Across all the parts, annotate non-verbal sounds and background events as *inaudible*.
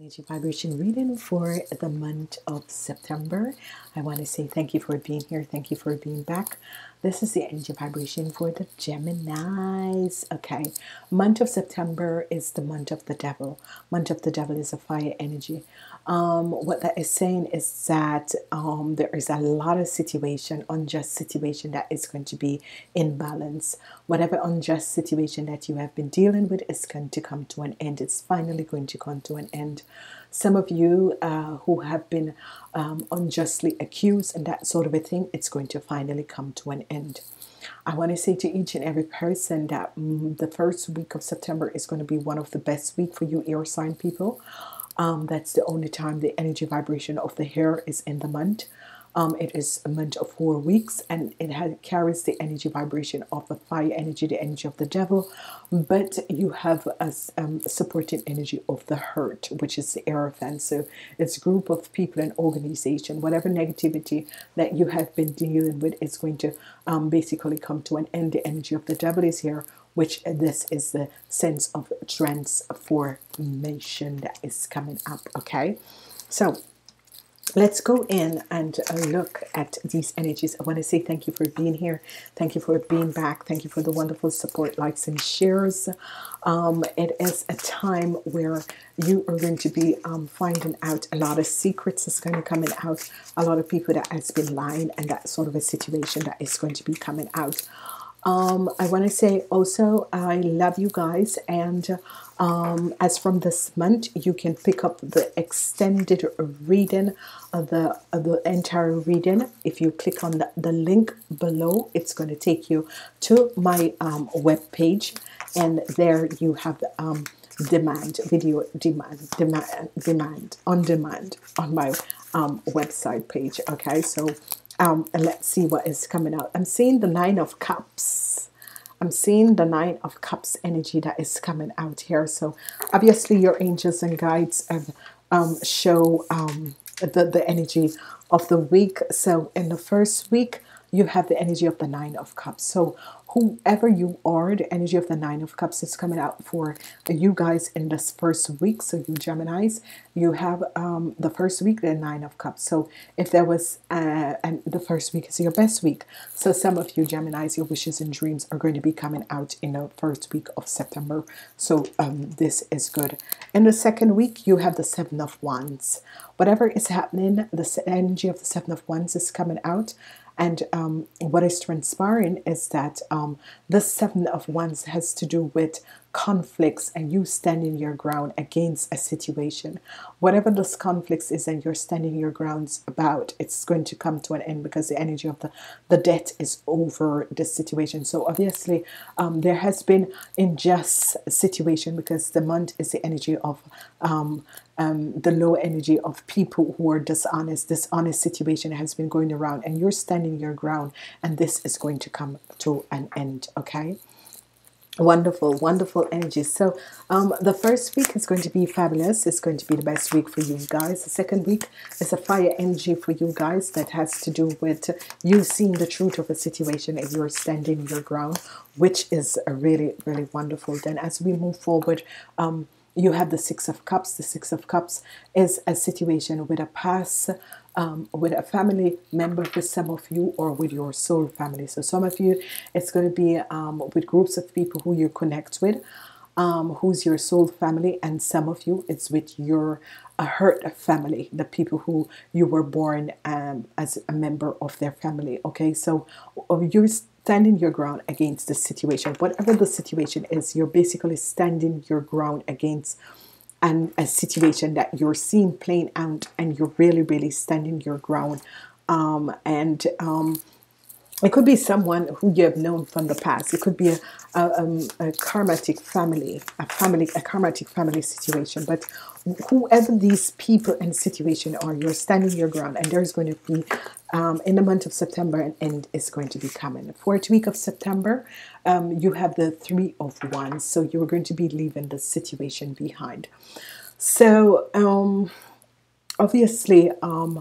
energy vibration reading for the month of September. I want to say thank you for being here. Thank you for being back. This is the energy vibration for the Geminis. Okay, month of September is the month of the devil. Month of the devil is a fire energy. Um, what that is saying is that um, there is a lot of situation, unjust situation that is going to be in balance. Whatever unjust situation that you have been dealing with is going to come to an end. It's finally going to come to an end. Some of you uh, who have been um, unjustly accused and that sort of a thing, it's going to finally come to an end. I want to say to each and every person that mm, the first week of September is going to be one of the best week for you air sign people. Um, that's the only time the energy vibration of the hair is in the month. Um, it is a month of four weeks and it has, carries the energy vibration of the fire energy, the energy of the devil, but you have a um, supporting energy of the hurt, which is the air Hierophant. So it's a group of people and organization. Whatever negativity that you have been dealing with is going to um, basically come to an end. The energy of the devil is here, which this is the sense of transformation that is coming up. Okay, so let's go in and uh, look at these energies. I want to say thank you for being here. Thank you for being back. Thank you for the wonderful support, likes, and shares. Um, it is a time where you are going to be um, finding out a lot of secrets is going to coming out. A lot of people that has been lying and that sort of a situation that is going to be coming out. Um, I want to say also I love you guys and um, as from this month you can pick up the extended reading of the, of the entire reading. If you click on the, the link below it's going to take you to my um, web page and there you have the um, demand video demand demand demand on demand on my um, website page okay? So um, and let's see what is coming out. I'm seeing the Nine of Cups. I'm seeing the Nine of Cups energy that is coming out here. So obviously your angels and guides have, um, show um, the, the energy of the week. So in the first week, you have the energy of the Nine of Cups. So whoever you are, the energy of the Nine of Cups is coming out for you guys in this first week. So you Geminis, you have um, the first week, the Nine of Cups. So if there was, uh, and the first week is your best week. So some of you Geminis, your wishes and dreams are going to be coming out in the first week of September. So um, this is good. In the second week, you have the Seven of Wands. Whatever is happening, the energy of the Seven of Wands is coming out and um, what is transpiring is that um, the Seven of Wands has to do with conflicts and you standing your ground against a situation. Whatever this conflicts is and you're standing your grounds about, it's going to come to an end because the energy of the, the debt is over this situation. So obviously um, there has been unjust situation because the month is the energy of um, um, the low energy of people who are dishonest. This honest situation has been going around and you're standing your ground and this is going to come to an end. Okay wonderful wonderful energy. So um, the first week is going to be fabulous. It's going to be the best week for you guys. The second week is a fire energy for you guys that has to do with you seeing the truth of a situation and you're standing your ground which is a really really wonderful. Then as we move forward um, you have the six of cups. The six of cups is a situation with a past um, with a family member for some of you or with your soul family. So some of you it's going to be um, with groups of people who you connect with um, who's your soul family and some of you it's with your a hurt family the people who you were born um, as a member of their family okay? So you're standing your ground against the situation whatever the situation is you're basically standing your ground against and a situation that you're seeing playing out and you're really really standing your ground. Um, and um, it could be someone who you have known from the past. It could be a, a, um, a karmatic family a family a karmatic family situation. But whoever these people and situation are you're standing your ground and there's going to be um, in the month of September and end is going to be coming. Fourth week of September um, you have the three of wands so you're going to be leaving the situation behind. So um, obviously um,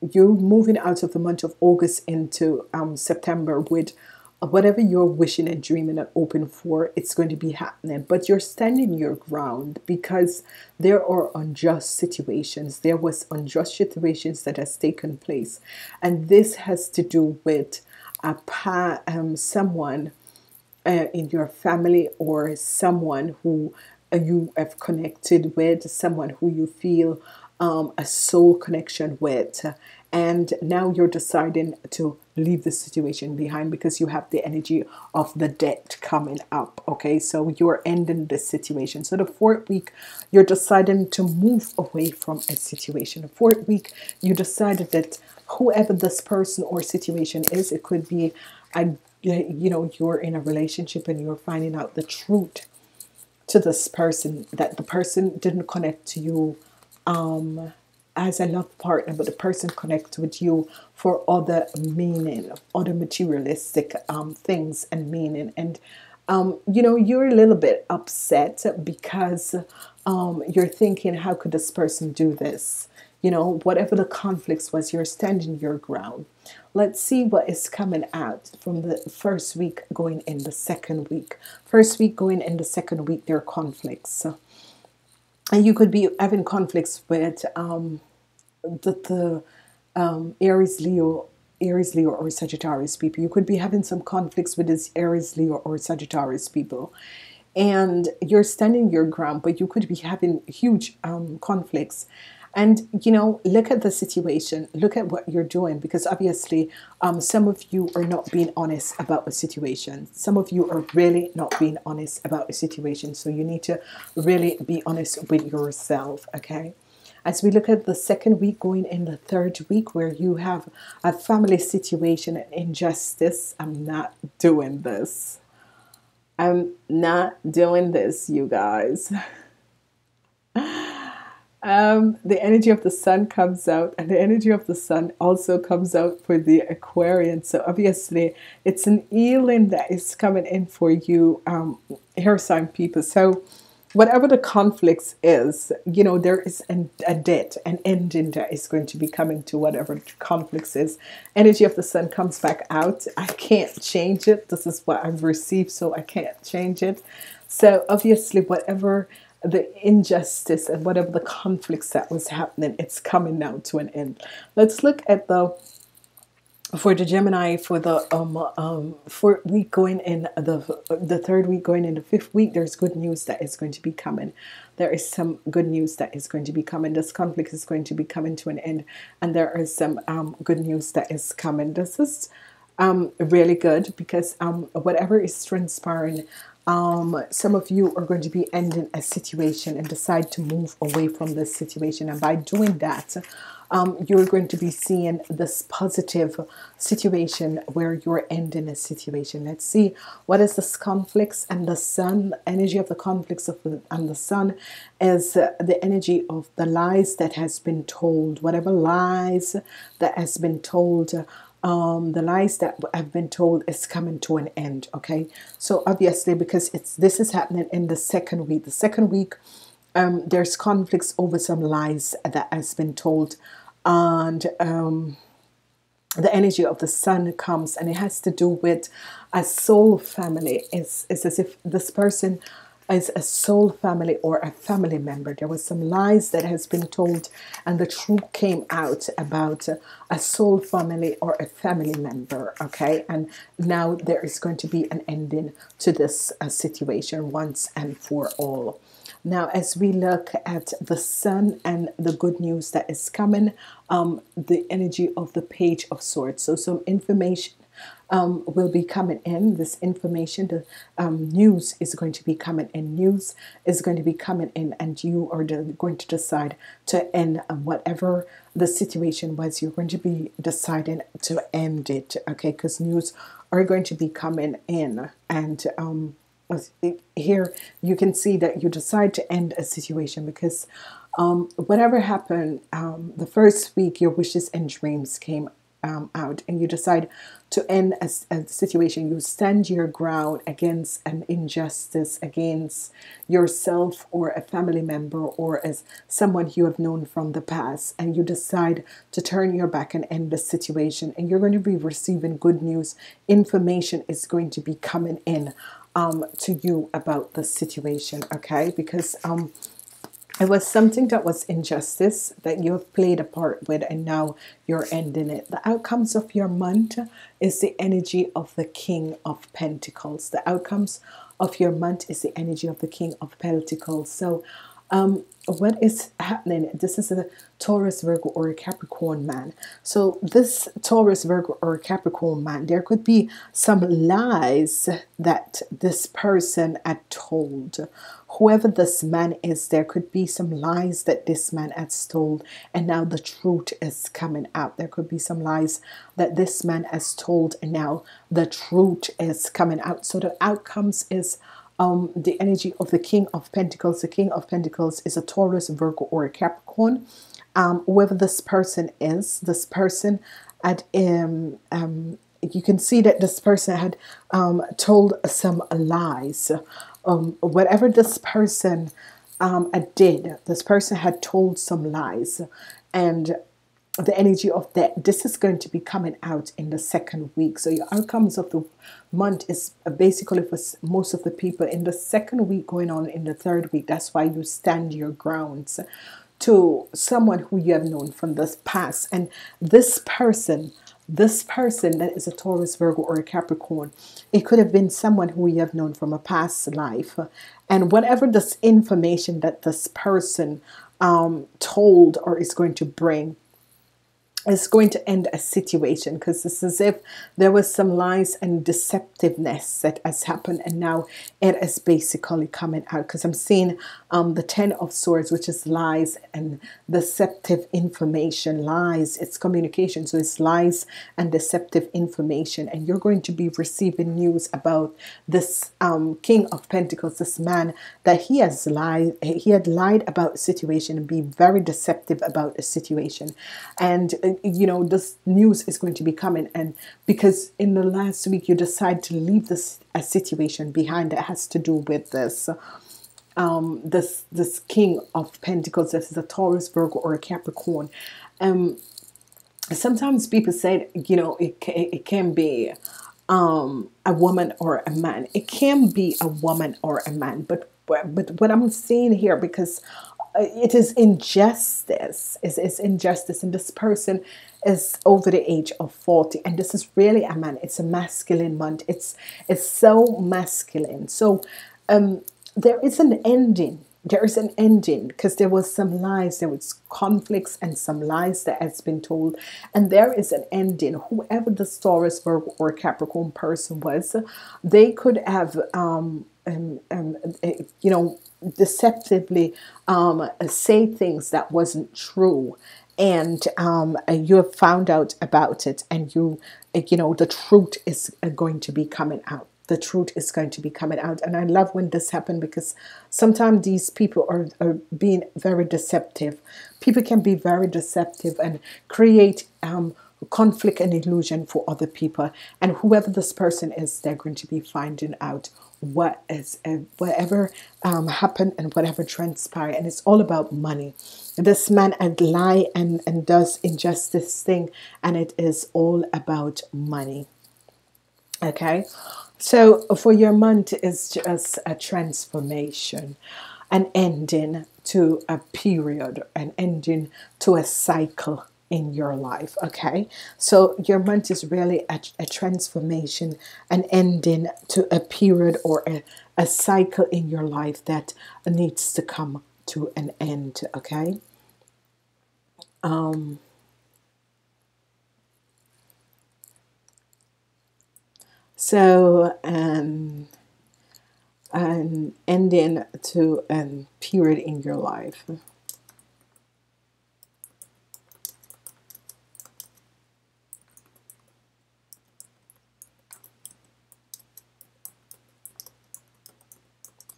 you're moving out of the month of August into um, September with whatever you're wishing and dreaming and open for, it's going to be happening. But you're standing your ground because there are unjust situations. There was unjust situations that has taken place, and this has to do with a pa- um, someone uh, in your family or someone who you have connected with, someone who you feel um, a soul connection with, and now you're deciding to leave the situation behind because you have the energy of the debt coming up okay? So you're ending this situation. So the fourth week you're deciding to move away from a situation. The fourth week you decided that whoever this person or situation is it could be a you know you're in a relationship and you're finding out the truth to this person that the person didn't connect to you um as a love partner, but the person connects with you for other meaning, other materialistic um, things and meaning. And, um, you know, you're a little bit upset because um, you're thinking, how could this person do this? You know, whatever the conflicts was, you're standing your ground. Let's see what is coming out from the first week going in the second week. First week going in the second week, there are conflicts and you could be having conflicts with um, the, the um, Aries, Leo, Aries, Leo, or Sagittarius people. You could be having some conflicts with this Aries, Leo, or Sagittarius people, and you're standing your ground, but you could be having huge um, conflicts. And you know, look at the situation, look at what you're doing, because obviously, um, some of you are not being honest about the situation. Some of you are really not being honest about the situation. So you need to really be honest with yourself, okay? As we look at the second week, going in the third week, where you have a family situation and injustice, I'm not doing this. I'm not doing this, you guys. *laughs* um, the energy of the sun comes out, and the energy of the sun also comes out for the Aquarian. So obviously, it's an healing that is coming in for you, um, hair sign people. So whatever the conflicts is, you know, there is an, a debt, an ending that is going to be coming to whatever conflicts is. Energy of the sun comes back out. I can't change it. This is what I've received, so I can't change it. So obviously, whatever the injustice and whatever the conflicts that was happening, it's coming now to an end. Let's look at the for the Gemini for the um, um for week going in the the third week going in the fifth week there's good news that is going to be coming. There is some good news that is going to be coming. This conflict is going to be coming to an end and there is some um, good news that is coming. This is um, really good because um, whatever is transpiring um, some of you are going to be ending a situation and decide to move away from this situation and by doing that um, you're going to be seeing this positive situation where you're ending a situation. Let's see what is this conflicts and the sun energy of the conflicts of the, and the sun is uh, the energy of the lies that has been told, whatever lies that has been told. Um, the lies that I've been told is coming to an end. Okay, so obviously because it's this is happening in the second week. The second week, um, there's conflicts over some lies that has been told and um, the energy of the sun comes and it has to do with a soul family it's, it's as if this person is a soul family or a family member. There was some lies that has been told and the truth came out about a soul family or a family member okay? And now there is going to be an ending to this uh, situation once and for all. Now, as we look at the sun and the good news that is coming, um, the energy of the page of swords. So, some information um, will be coming in. This information, the um, news is going to be coming in. News is going to be coming in, and you are going to decide to end whatever the situation was. You're going to be deciding to end it, okay? Because news are going to be coming in, and um, here you can see that you decide to end a situation because um, whatever happened um, the first week your wishes and dreams came um, out and you decide to end a, a, situation. You stand your ground against an injustice against yourself or a family member or as someone you have known from the past and you decide to turn your back and end the situation and you're going to be receiving good news. Information is going to be coming in um, to you about the situation okay? Because um, it was something that was injustice that you have played a part with, and now you're ending it. The outcomes of your month is the energy of the King of Pentacles. The outcomes of your month is the energy of the King of Pentacles. So, um, what is happening? This is a Taurus, Virgo, or a Capricorn man. So, this Taurus, Virgo, or Capricorn man, there could be some lies that this person had told whoever this man is, there could be some lies that this man has told, and now the truth is coming out. There could be some lies that this man has told, and now the truth is coming out. So the outcomes is um, the energy of the King of Pentacles. The King of Pentacles is a Taurus, Virgo, or a Capricorn. Um, whoever this person is, this person at um, um, you can see that this person had um, told some lies um, whatever this person um, did, this person had told some lies, and the energy of that this is going to be coming out in the second week. So your outcomes of the month is basically for most of the people in the second week going on in the third week. That's why you stand your grounds to someone who you have known from the past, and this person this person that is a Taurus, Virgo, or a Capricorn, it could have been someone who you have known from a past life. And whatever this information that this person um, told or is going to bring, is going to end a situation because it's as if there was some lies and deceptiveness that has happened and now it is basically coming out. Because I'm seeing um, the ten of swords which is lies and deceptive information lies. It's communication so it's lies and deceptive information. And you're going to be receiving news about this um, king of pentacles this man that he has lied he had lied about a situation and be very deceptive about a situation. And uh, you know this news is going to be coming. And because in the last week you decide to leave this a situation behind that has to do with this um this this king of pentacles this is a taurus virgo or a capricorn. Um sometimes people say you know it, it can be um a woman or a man. It can be a woman or a man. But but what i'm seeing here because it is injustice is is injustice. And this person is over the age of 40 and this is really a man it's a masculine month it's it's so masculine. So um there is an ending. There is an ending because there was some lies there was conflicts and some lies that has been told. And there is an ending. Whoever the Taurus Virgo or Capricorn person was they could have um, um, um, you know deceptively um, say things that wasn't true. And um, you have found out about it and you you know the truth is going to be coming out. The truth is going to be coming out. And I love when this happened because sometimes these people are, are being very deceptive. People can be very deceptive and create um, conflict and illusion for other people. And whoever this person is they're going to be finding out what is uh, whatever um, happened and whatever transpired. And it's all about money. This man and lie and and does injustice thing and it is all about money. Okay? So for your month is just a transformation an ending to a period an ending to a cycle in your life okay? So your month is really a, a transformation an ending to a period or a, a cycle in your life that needs to come to an end okay? Um so um an ending to a period in your life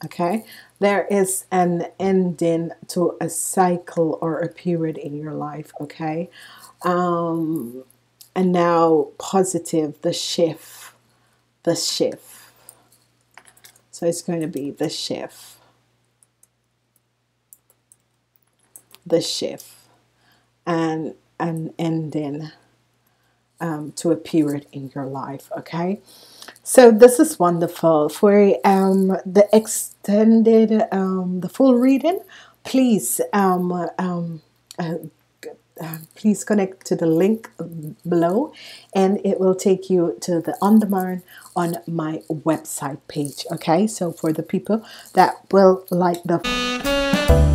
okay? There is an ending to a cycle or a period in your life okay? Um and now positive the shift the shift. So it's going to be the shift. The shift. And an ending um, to a period in your life okay? So this is wonderful. For um, the extended um, the full reading please um, um, uh, uh, please connect to the link below and it will take you to the on demand on my website page okay? So for the people that will like the